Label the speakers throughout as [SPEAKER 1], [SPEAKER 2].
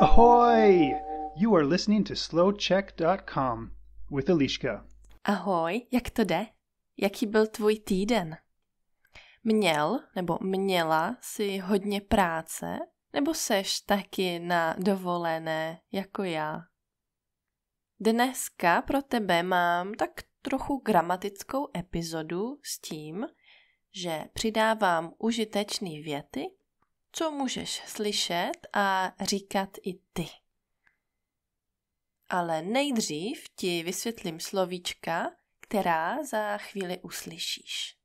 [SPEAKER 1] Ahoy! You are listening to slowcheck.com with Eliška.
[SPEAKER 2] Ahoj, jak to jde? Jaký byl tvůj týden? Měl nebo měla si hodně práce? Nebo seš taky na dovolené jako já? Dneska pro tebe mám tak trochu gramatickou epizodu s tím, že přidávám užitečné věty, co můžeš slyšet a říkat i ty. Ale nejdřív ti vysvětlím slovíčka, která za chvíli uslyšíš.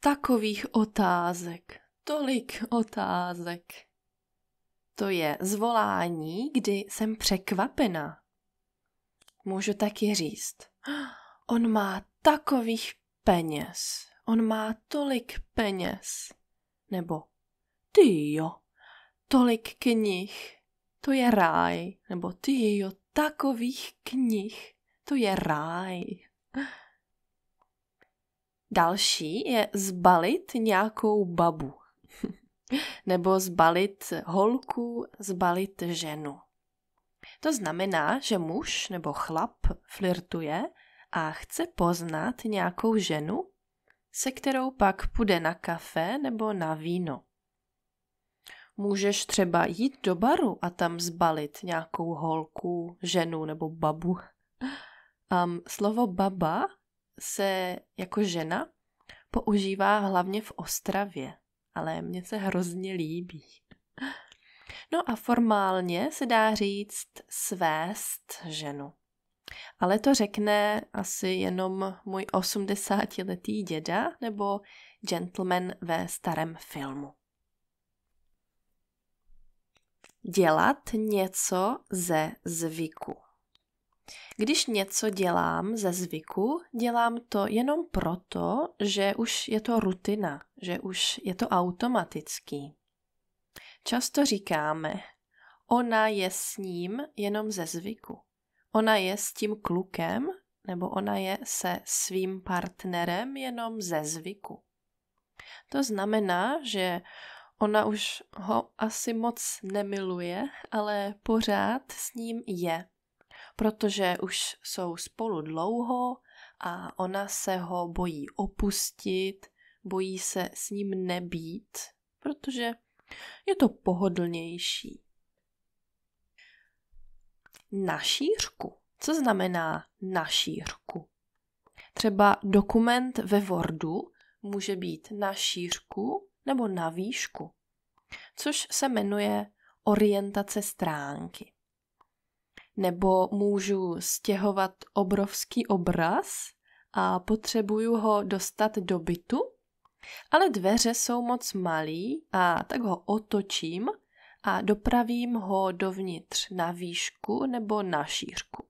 [SPEAKER 2] Takových otázek, tolik otázek. To je zvolání, kdy jsem překvapena. Můžu taky říct, on má takových peněz, on má tolik peněz. Nebo ty jo, tolik knih, to je ráj. Nebo ty jo, takových knih, to je ráj. Další je zbalit nějakou babu. Nebo zbalit holku, zbalit ženu. To znamená, že muž nebo chlap flirtuje a chce poznat nějakou ženu, se kterou pak půjde na kafe nebo na víno. Můžeš třeba jít do baru a tam zbalit nějakou holku, ženu nebo babu. Um, slovo baba se jako žena používá hlavně v Ostravě, ale mně se hrozně líbí. No a formálně se dá říct svést ženu. Ale to řekne asi jenom můj 80-letý děda nebo gentleman ve starém filmu. Dělat něco ze zvyku. Když něco dělám ze zvyku, dělám to jenom proto, že už je to rutina, že už je to automatický. Často říkáme, ona je s ním jenom ze zvyku. Ona je s tím klukem, nebo ona je se svým partnerem jenom ze zvyku. To znamená, že ona už ho asi moc nemiluje, ale pořád s ním je protože už jsou spolu dlouho a ona se ho bojí opustit, bojí se s ním nebýt, protože je to pohodlnější. Na šířku. Co znamená na šířku? Třeba dokument ve Wordu může být na šířku nebo na výšku, což se jmenuje orientace stránky nebo můžu stěhovat obrovský obraz a potřebuju ho dostat do bytu, ale dveře jsou moc malý a tak ho otočím a dopravím ho dovnitř na výšku nebo na šířku.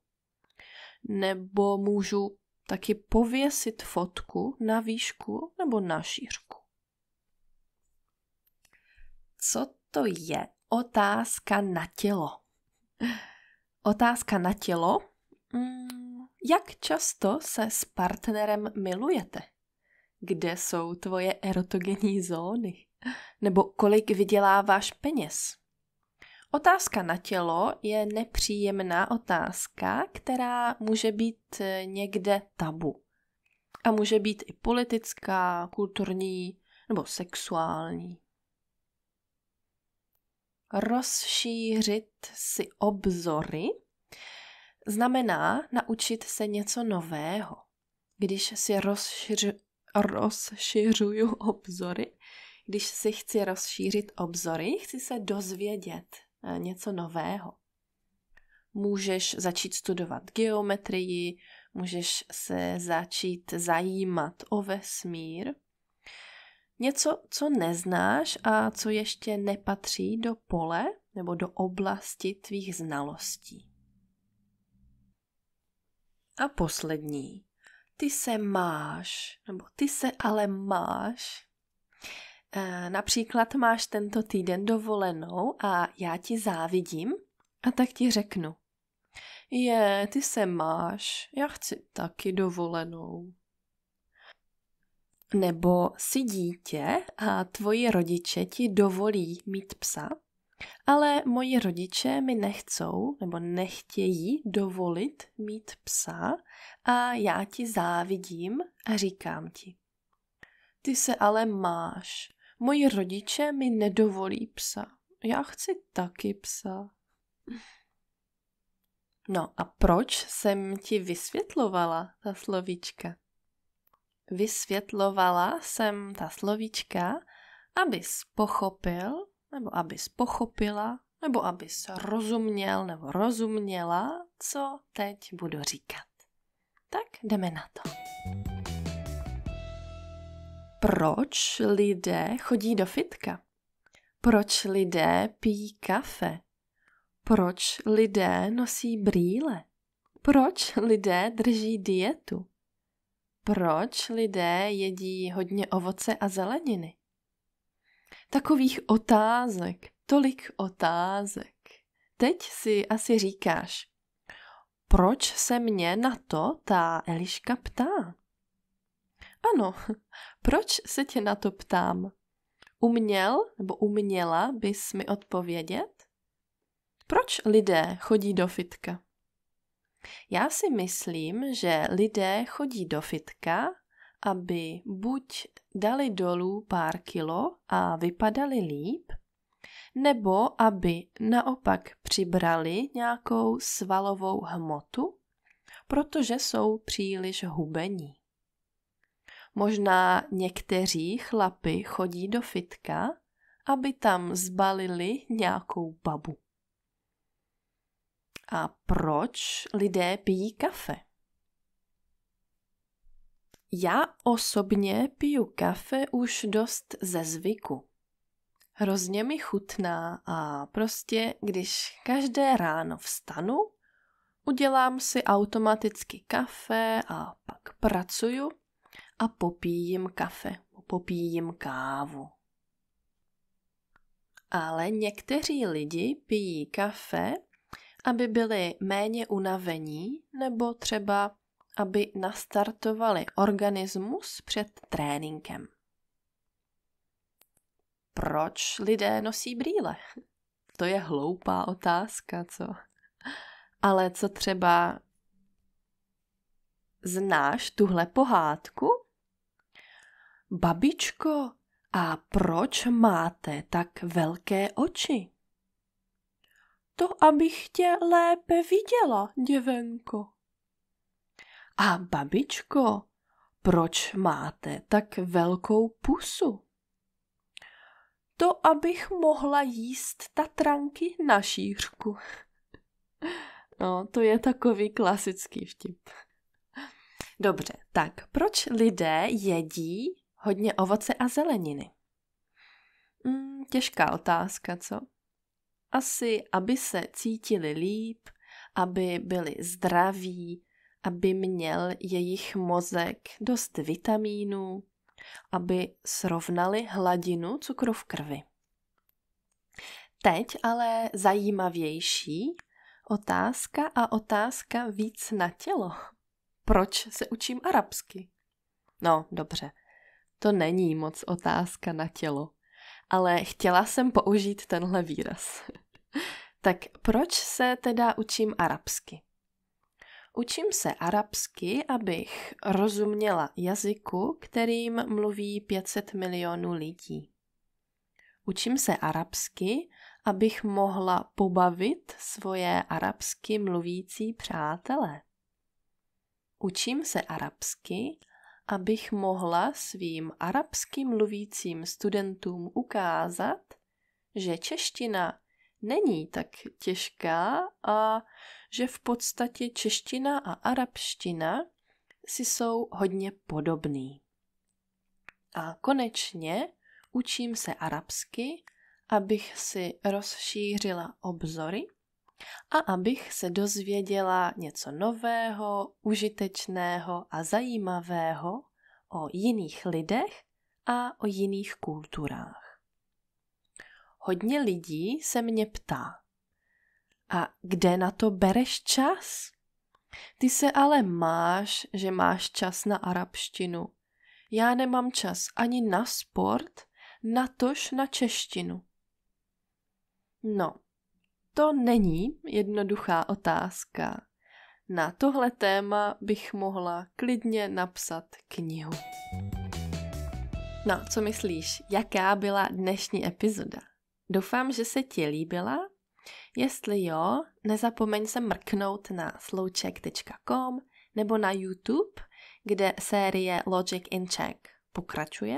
[SPEAKER 2] Nebo můžu taky pověsit fotku na výšku nebo na šířku. Co to je otázka na tělo? Otázka na tělo. Mm, jak často se s partnerem milujete? Kde jsou tvoje erotogenní zóny? Nebo kolik vyděláváš peněz? Otázka na tělo je nepříjemná otázka, která může být někde tabu. A může být i politická, kulturní nebo sexuální. Rozšířit si obzory znamená naučit se něco nového. Když si rozšiřu, rozšiřuju obzory, když si chci rozšířit obzory, chci se dozvědět eh, něco nového. Můžeš začít studovat geometrii, můžeš se začít zajímat o vesmír, Něco, co neznáš a co ještě nepatří do pole nebo do oblasti tvých znalostí. A poslední. Ty se máš, nebo ty se ale máš. E, například máš tento týden dovolenou a já ti závidím a tak ti řeknu. Je, ty se máš, já chci taky dovolenou. Nebo si dítě a tvoji rodiče ti dovolí mít psa, ale moji rodiče mi nechcou nebo nechtějí dovolit mít psa a já ti závidím a říkám ti. Ty se ale máš. Moji rodiče mi nedovolí psa. Já chci taky psa. No a proč jsem ti vysvětlovala ta slovíčka? Vysvětlovala jsem ta slovíčka, abys pochopil, nebo abys pochopila, nebo abys rozuměl nebo rozuměla, co teď budu říkat. Tak jdeme na to. Proč lidé chodí do fitka? Proč lidé pijí kafe? Proč lidé nosí brýle? Proč lidé drží dietu? Proč lidé jedí hodně ovoce a zeleniny? Takových otázek, tolik otázek. Teď si asi říkáš, proč se mě na to ta Eliška ptá? Ano, proč se tě na to ptám? Uměl nebo uměla bys mi odpovědět? Proč lidé chodí do fitka? Já si myslím, že lidé chodí do fitka, aby buď dali dolů pár kilo a vypadali líp, nebo aby naopak přibrali nějakou svalovou hmotu, protože jsou příliš hubení. Možná někteří chlapy chodí do fitka, aby tam zbalili nějakou babu. A proč lidé pijí kafe? Já osobně piju kafe už dost ze zvyku. Hrozně mi chutná a prostě, když každé ráno vstanu, udělám si automaticky kafe a pak pracuju a popíjím kafe, popíjím kávu. Ale někteří lidi pijí kafe aby byli méně unavení nebo třeba aby nastartovali organismus před tréninkem. Proč lidé nosí brýle? To je hloupá otázka, co? Ale co třeba znáš tuhle pohádku? Babičko, a proč máte tak velké oči? To, abych tě lépe viděla, děvenko. A babičko, proč máte tak velkou pusu? To, abych mohla jíst tatranky na šířku. No, to je takový klasický vtip. Dobře, tak proč lidé jedí hodně ovoce a zeleniny? Hmm, těžká otázka, co? Asi, aby se cítili líp, aby byli zdraví, aby měl jejich mozek dost vitamínů, aby srovnali hladinu cukru v krvi. Teď ale zajímavější otázka a otázka víc na tělo. Proč se učím arabsky? No, dobře, to není moc otázka na tělo ale chtěla jsem použít tenhle výraz. tak proč se teda učím arabsky? Učím se arabsky, abych rozuměla jazyku, kterým mluví 500 milionů lidí. Učím se arabsky, abych mohla pobavit svoje arabsky mluvící přátelé. Učím se arabsky, abych mohla svým arabsky mluvícím studentům ukázat, že čeština není tak těžká a že v podstatě čeština a arabština si jsou hodně podobný. A konečně učím se arabsky, abych si rozšířila obzory a abych se dozvěděla něco nového, užitečného a zajímavého o jiných lidech a o jiných kulturách. Hodně lidí se mě ptá, a kde na to bereš čas? Ty se ale máš, že máš čas na arabštinu. Já nemám čas ani na sport, natož na češtinu. No, to není jednoduchá otázka. Na tohle téma bych mohla klidně napsat knihu. No, co myslíš, jaká byla dnešní epizoda? Doufám, že se ti líbila. Jestli jo, nezapomeň se mrknout na slowcheck.com nebo na YouTube, kde série Logic in Czech pokračuje.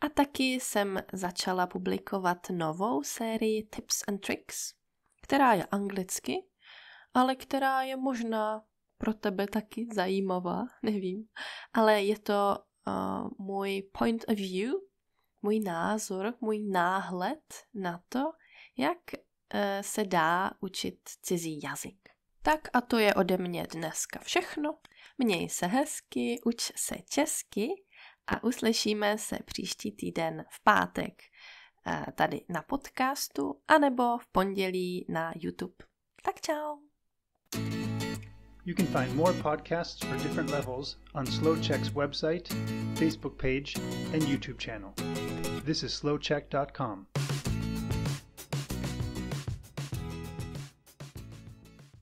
[SPEAKER 2] A taky jsem začala publikovat novou sérii Tips and Tricks, která je anglicky, ale která je možná pro tebe taky zajímavá, nevím. Ale je to uh, můj point of view, můj názor, můj náhled na to, jak uh, se dá učit cizí jazyk. Tak a to je ode mě dneska všechno. Měj se hezky, uč se česky a uslyšíme se příští týden v pátek tady na podcastu anebo v pondělí na YouTube. Tak čau!
[SPEAKER 1] You can find more podcasts for different levels on SlowCheck's website, Facebook page, and YouTube channel. This is slowcheck.com.